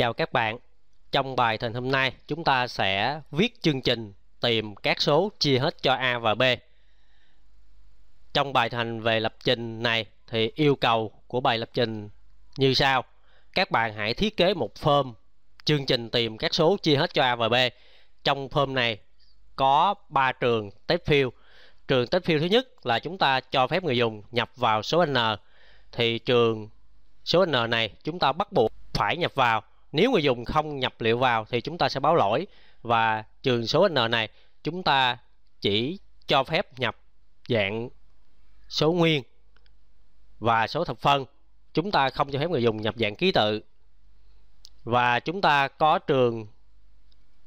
Chào các bạn. Trong bài thành hôm nay, chúng ta sẽ viết chương trình tìm các số chia hết cho A và B. Trong bài thành về lập trình này thì yêu cầu của bài lập trình như sau. Các bạn hãy thiết kế một form chương trình tìm các số chia hết cho A và B. Trong form này có 3 trường test field. Trường test field thứ nhất là chúng ta cho phép người dùng nhập vào số n thì trường số n này chúng ta bắt buộc phải nhập vào nếu người dùng không nhập liệu vào thì chúng ta sẽ báo lỗi. Và trường số n này, chúng ta chỉ cho phép nhập dạng số nguyên và số thập phân. Chúng ta không cho phép người dùng nhập dạng ký tự. Và chúng ta có trường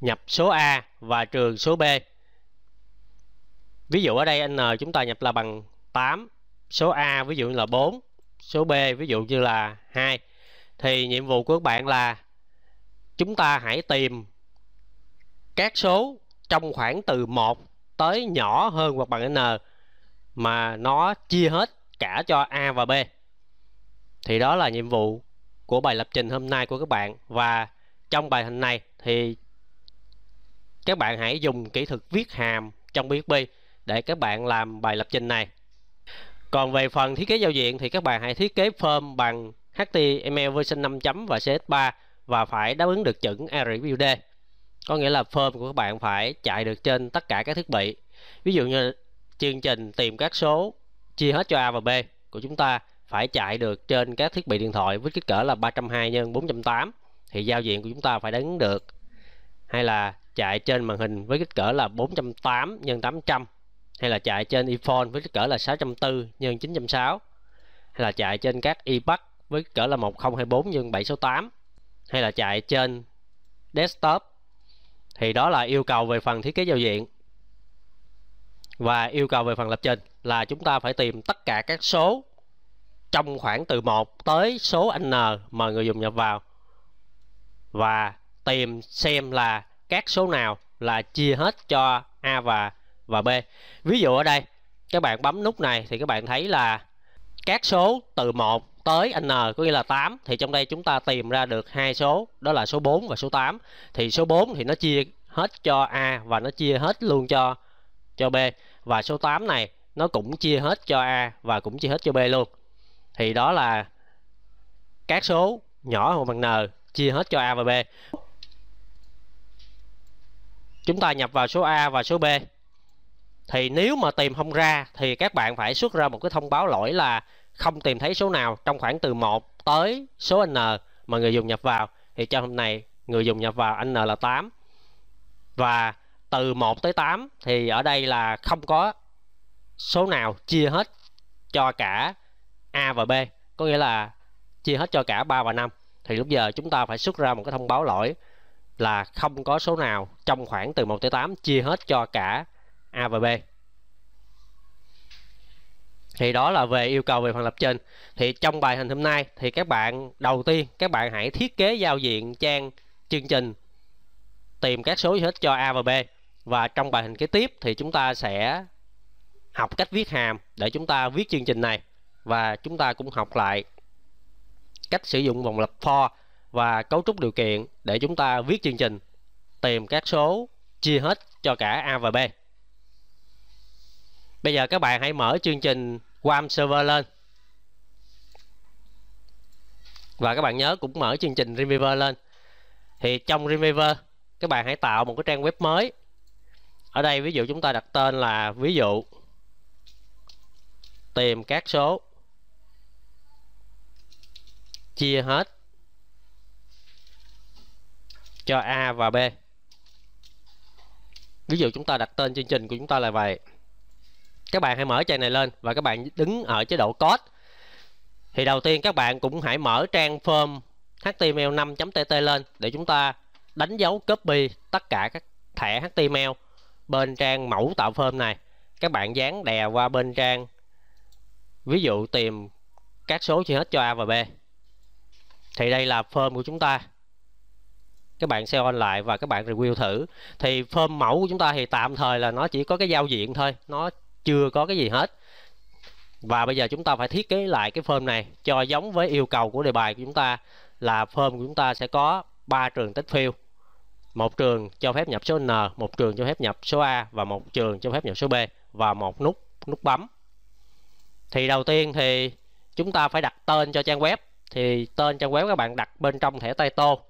nhập số A và trường số B. Ví dụ ở đây n chúng ta nhập là bằng 8 số A ví dụ như là 4 số B ví dụ như là 2 thì nhiệm vụ của các bạn là chúng ta hãy tìm các số trong khoảng từ 1 tới nhỏ hơn hoặc bằng n mà nó chia hết cả cho A và B. Thì đó là nhiệm vụ của bài lập trình hôm nay của các bạn và trong bài hình này thì các bạn hãy dùng kỹ thuật viết hàm trong PHP để các bạn làm bài lập trình này. Còn về phần thiết kế giao diện thì các bạn hãy thiết kế form bằng HTML version 5 chấm và CS3 và phải đáp ứng được chuẩn RWD có nghĩa là form của các bạn phải chạy được trên tất cả các thiết bị. Ví dụ như chương trình tìm các số chia hết cho A và B của chúng ta phải chạy được trên các thiết bị điện thoại với kích cỡ là 320 x 408 thì giao diện của chúng ta phải đáp ứng được. Hay là chạy trên màn hình với kích cỡ là 408 x 800 hay là chạy trên iPhone với kích cỡ là 640 x 960 hay là chạy trên các iPad với kích cỡ là 1024 x 768 hay là chạy trên desktop, thì đó là yêu cầu về phần thiết kế giao diện và yêu cầu về phần lập trình là chúng ta phải tìm tất cả các số trong khoảng từ 1 tới số n mà người dùng nhập vào và tìm xem là các số nào là chia hết cho A và và B. Ví dụ ở đây, các bạn bấm nút này thì các bạn thấy là các số từ 1 tới n, có nghĩa là 8 thì trong đây chúng ta tìm ra được hai số, đó là số 4 và số 8 thì số 4 thì nó chia hết cho A và nó chia hết luôn cho cho B. Và số 8 này nó cũng chia hết cho A và cũng chia hết cho B luôn. Thì đó là các số nhỏ hơn bằng n, chia hết cho A và B. Chúng ta nhập vào số A và số B. Thì nếu mà tìm không ra thì các bạn phải xuất ra một cái thông báo lỗi là không tìm thấy số nào trong khoảng từ 1 tới số n mà người dùng nhập vào, thì trong hôm nay người dùng nhập vào n là 8 và từ 1 tới 8 thì ở đây là không có số nào chia hết cho cả A và B. Có nghĩa là chia hết cho cả 3 và 5 thì lúc giờ chúng ta phải xuất ra một cái thông báo lỗi là không có số nào trong khoảng từ 1 tới 8 chia hết cho cả A và B thì đó là về yêu cầu về phần lập trình. Thì trong bài hình hôm nay, thì các bạn, đầu tiên, các bạn hãy thiết kế giao diện trang chương trình, tìm các số hết cho A và B. Và trong bài hình kế tiếp thì chúng ta sẽ học cách viết hàm để chúng ta viết chương trình này. Và chúng ta cũng học lại cách sử dụng vòng lặp for và cấu trúc điều kiện để chúng ta viết chương trình, tìm các số chia hết cho cả A và B. Bây giờ các bạn hãy mở chương trình WAM server lên. Và các bạn nhớ cũng mở chương trình Dreamweaver lên. Thì trong Dreamweaver các bạn hãy tạo một cái trang web mới. Ở đây, ví dụ chúng ta đặt tên là, ví dụ, tìm các số, chia hết, cho A và B. Ví dụ chúng ta đặt tên chương trình của chúng ta là vậy các bạn hãy mở trang này lên và các bạn đứng ở chế độ code. Thì đầu tiên các bạn cũng hãy mở trang form html 5.tt lên để chúng ta đánh dấu copy tất cả các thẻ html bên trang mẫu tạo form này. Các bạn dán đè qua bên trang, ví dụ tìm các số chia hết cho A và B. Thì đây là form của chúng ta. Các bạn xem on lại và các bạn review thử. Thì form mẫu của chúng ta thì tạm thời là nó chỉ có cái giao diện thôi. Nó chưa có cái gì hết và bây giờ chúng ta phải thiết kế lại cái form này cho giống với yêu cầu của đề bài của chúng ta là form của chúng ta sẽ có ba trường tích field một trường cho phép nhập số N, một trường cho phép nhập số A và một trường cho phép nhập số B và một nút nút bấm. Thì đầu tiên thì chúng ta phải đặt tên cho trang web. Thì tên trang web các bạn đặt bên trong thẻ tay tô.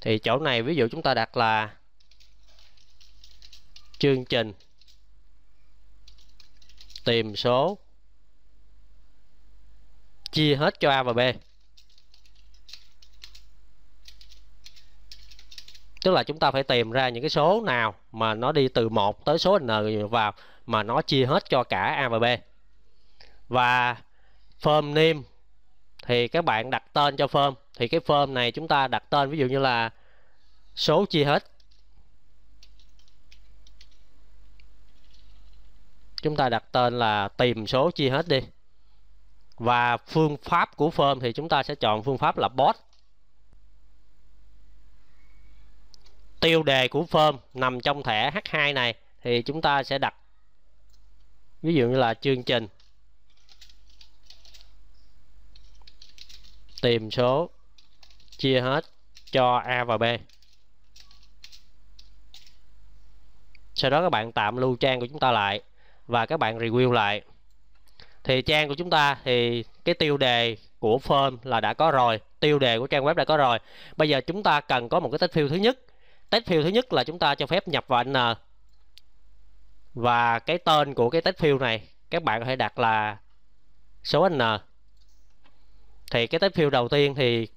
Thì chỗ này ví dụ chúng ta đặt là chương trình tìm số. Chia hết cho A và B. tức là chúng ta phải tìm ra những cái số nào mà nó đi từ 1 tới số n vào mà nó chia hết cho cả a và b. Và form name thì các bạn đặt tên cho form. Thì cái form này chúng ta đặt tên, ví dụ như là số chia hết. Chúng ta đặt tên là tìm số chia hết đi. Và phương pháp của form thì chúng ta sẽ chọn phương pháp là bot. Tiêu đề của form nằm trong thẻ H2 này, thì chúng ta sẽ đặt ví dụ như là chương trình. Tìm số chia hết cho A và B. Sau đó các bạn tạm lưu trang của chúng ta lại và các bạn review lại. Thì trang của chúng ta thì cái tiêu đề của form là đã có rồi, tiêu đề của trang web đã có rồi. Bây giờ chúng ta cần có một cái test field thứ nhất. Test field thứ nhất là chúng ta cho phép nhập vào n. Và cái tên của cái test field này các bạn có thể đặt là số n. Thì cái test field đầu tiên thì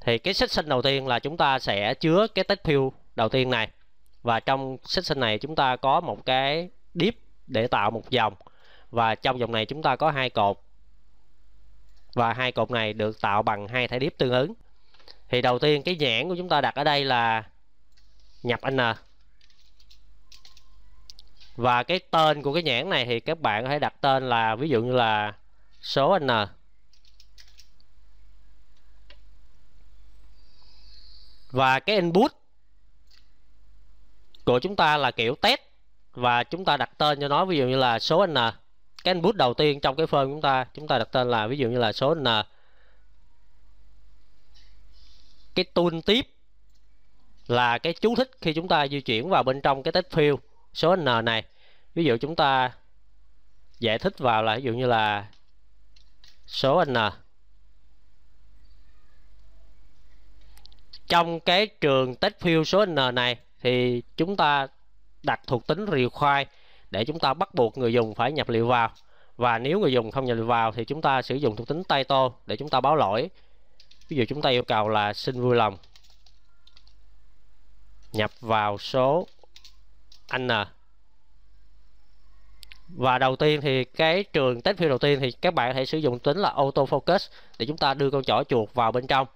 thì cái section đầu tiên là chúng ta sẽ chứa cái test field đầu tiên này. Và trong section này chúng ta có một cái dip để tạo một dòng. Và trong dòng này chúng ta có hai cột. Và hai cột này được tạo bằng hai thẻ dip tương ứng. Thì đầu tiên cái nhãn của chúng ta đặt ở đây là nhập n. Và cái tên của cái nhãn này thì các bạn có thể đặt tên là, ví dụ như là số n. Và cái input của chúng ta là kiểu test và chúng ta đặt tên cho nó, ví dụ như là số n. Cái input đầu tiên trong cái form chúng ta chúng ta đặt tên là ví dụ như là số n. Cái tool tiếp là cái chú thích khi chúng ta di chuyển vào bên trong cái text field, số n này. Ví dụ chúng ta giải thích vào là, ví dụ như là số n. Trong cái trường text field số n này thì chúng ta đặt thuộc tính require để chúng ta bắt buộc người dùng phải nhập liệu vào. Và nếu người dùng không nhập liệu vào thì chúng ta sử dụng thuộc tính title để chúng ta báo lỗi. Ví dụ chúng ta yêu cầu là xin vui lòng nhập vào số n. Và đầu tiên thì cái trường test field đầu tiên thì các bạn hãy sử dụng tính là auto focus để chúng ta đưa con chỏ chuột vào bên trong.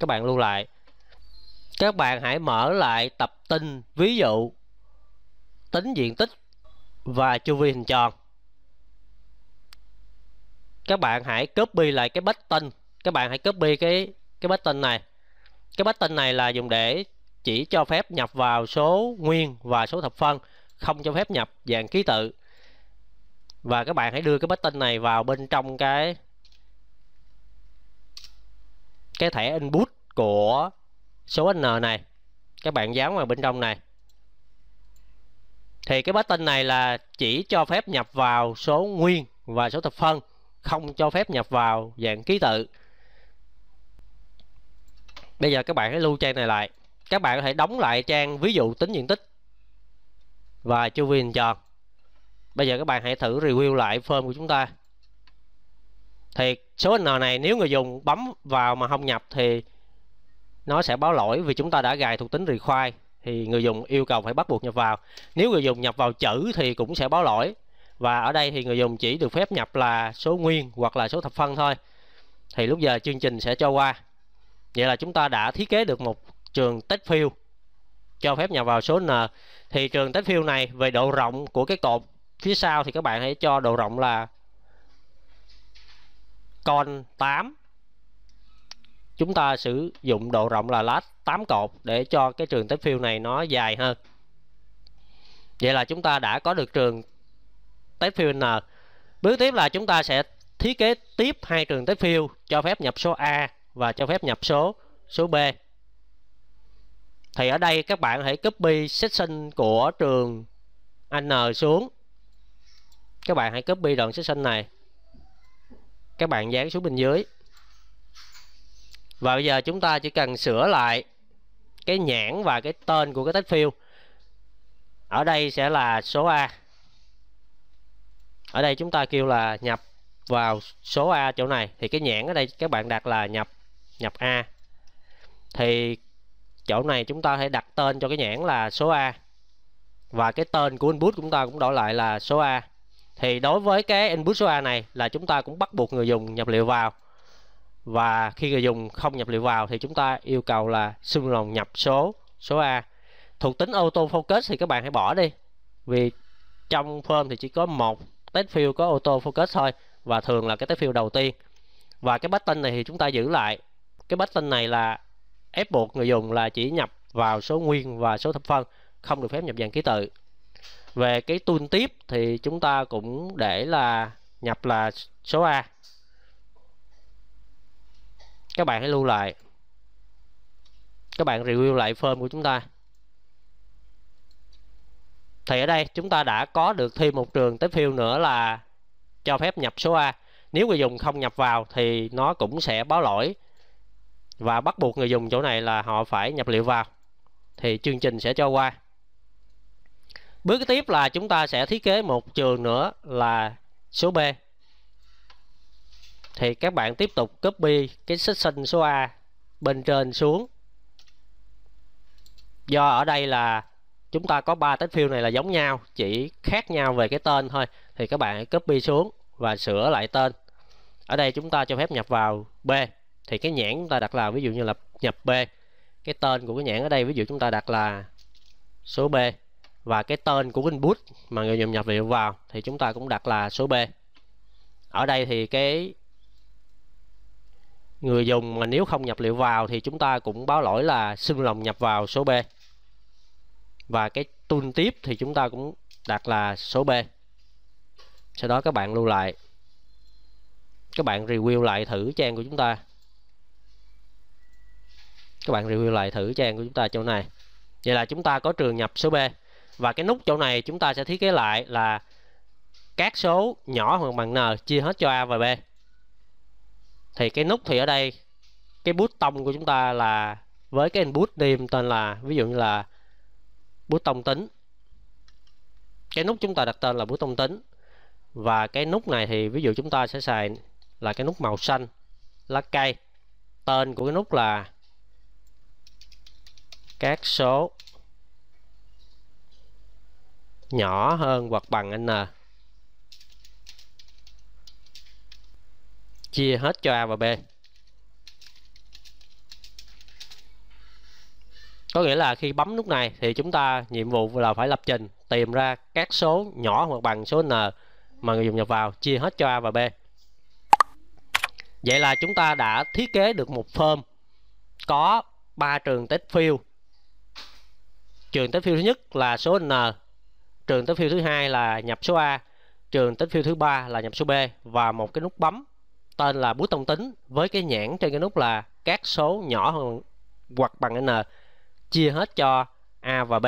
Các bạn lưu lại các bạn hãy mở lại tập tin, ví dụ, tính diện tích và chu vi hình tròn. Các bạn hãy copy lại cái button các bạn hãy copy cái cái button này. Cái button này là dùng để chỉ cho phép nhập vào số nguyên và số thập phân, không cho phép nhập dạng ký tự. Và các bạn hãy đưa cái button này vào bên trong cái cái thẻ input của số n này các bạn dán vào bên trong này. Thì cái button này là chỉ cho phép nhập vào số nguyên và số thập phân, không cho phép nhập vào dạng ký tự. Bây giờ các bạn hãy lưu trang này lại. Các bạn có thể đóng lại trang ví dụ tính diện tích và chu vi hình tròn. Bây giờ các bạn hãy thử review lại form của chúng ta. Thì số n này nếu người dùng bấm vào mà không nhập thì nó sẽ báo lỗi vì chúng ta đã gài thuộc tính require, thì người dùng yêu cầu phải bắt buộc nhập vào. Nếu người dùng nhập vào chữ thì cũng sẽ báo lỗi. Và ở đây thì người dùng chỉ được phép nhập là số nguyên hoặc là số thập phân thôi. Thì lúc giờ chương trình sẽ cho qua. Vậy là chúng ta đã thiết kế được một trường test field cho phép nhập vào số n. Thì trường test field này về độ rộng của cái cột phía sau thì các bạn hãy cho độ rộng là con 8 chúng ta sử dụng độ rộng là lát 8 cột để cho cái trường test field này nó dài hơn. Vậy là chúng ta đã có được trường test field n. Bước tiếp là chúng ta sẽ thiết kế tiếp hai trường test field cho phép nhập số A và cho phép nhập số số B. Thì ở đây các bạn hãy copy section của trường N xuống. Các bạn hãy copy đoạn section này. Các bạn dán xuống bên dưới và bây giờ chúng ta chỉ cần sửa lại cái nhãn và cái tên của cái test field ở đây sẽ là số A. Ở đây chúng ta kêu là nhập vào số A chỗ này. Thì cái nhãn ở đây các bạn đặt là nhập nhập A. Thì chỗ này chúng ta hãy đặt tên cho cái nhãn là số A. Và cái tên của input chúng ta cũng đổi lại là số A. Thì đối với cái input số A này là chúng ta cũng bắt buộc người dùng nhập liệu vào và khi người dùng không nhập liệu vào thì chúng ta yêu cầu là xung lòng nhập số số A. Thuộc tính auto focus thì các bạn hãy bỏ đi, vì trong form thì chỉ có một test field có auto focus thôi, và thường là cái test field đầu tiên. Và cái button này thì chúng ta giữ lại. Cái button này là ép buộc người dùng là chỉ nhập vào số nguyên và số thập phân, không được phép nhập dạng ký tự. Về cái tool tiếp thì chúng ta cũng để là nhập là số A các bạn hãy lưu lại. Các bạn review lại form của chúng ta. Thì ở đây, chúng ta đã có được thêm một trường tiếp field nữa là cho phép nhập số A. Nếu người dùng không nhập vào thì nó cũng sẽ báo lỗi. Và bắt buộc người dùng chỗ này là họ phải nhập liệu vào. Thì chương trình sẽ cho qua. Bước tiếp là chúng ta sẽ thiết kế một trường nữa là số B thì các bạn tiếp tục copy cái section số A bên trên xuống. Do ở đây là chúng ta có ba test field này là giống nhau, chỉ khác nhau về cái tên thôi. Thì các bạn hãy copy xuống và sửa lại tên. Ở đây chúng ta cho phép nhập vào B. Thì cái nhãn chúng ta đặt là, ví dụ như là nhập B. Cái tên của cái nhãn ở đây, ví dụ chúng ta đặt là số B. Và cái tên của input mà người dùng nhập liệu vào thì chúng ta cũng đặt là số B. Ở đây thì cái người dùng mà nếu không nhập liệu vào thì chúng ta cũng báo lỗi là xưng lòng nhập vào số B. Và cái tool tiếp thì chúng ta cũng đặt là số B. Sau đó các bạn lưu lại. Các bạn review lại thử trang của chúng ta. Các bạn review lại thử trang của chúng ta chỗ này. Vậy là chúng ta có trường nhập số B. Và cái nút chỗ này chúng ta sẽ thiết kế lại là các số nhỏ hơn bằng n, chia hết cho a và b thì cái nút thì ở đây, cái bút tông của chúng ta là, với cái input name tên là, ví dụ như là bút tông tính. Cái nút chúng ta đặt tên là bút tông tính. Và cái nút này thì ví dụ chúng ta sẽ xài là cái nút màu xanh lá cây. Tên của cái nút là các số nhỏ hơn hoặc bằng n. chia hết cho a và b. Có nghĩa là khi bấm nút này thì chúng ta nhiệm vụ là phải lập trình, tìm ra các số nhỏ hoặc bằng số n mà người dùng nhập vào, chia hết cho a và b. Vậy là chúng ta đã thiết kế được một form có ba trường test field. Trường test field thứ nhất là số n, trường test field thứ hai là nhập số a, trường test field thứ ba là nhập số b và một cái nút bấm tên là bút tông tính với cái nhãn trên cái nút là các số nhỏ hơn hoặc bằng n, chia hết cho a và b.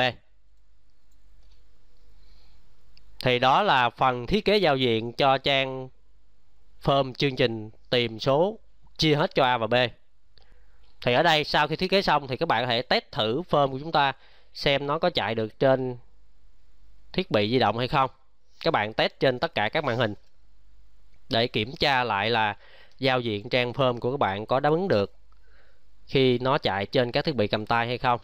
Thì đó là phần thiết kế giao diện cho trang form chương trình tìm số chia hết cho a và b. Thì ở đây sau khi thiết kế xong thì các bạn có thể test thử form của chúng ta xem nó có chạy được trên thiết bị di động hay không. Các bạn test trên tất cả các màn hình để kiểm tra lại là giao diện trang form của các bạn có đáp ứng được khi nó chạy trên các thiết bị cầm tay hay không.